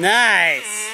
nice!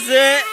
was it.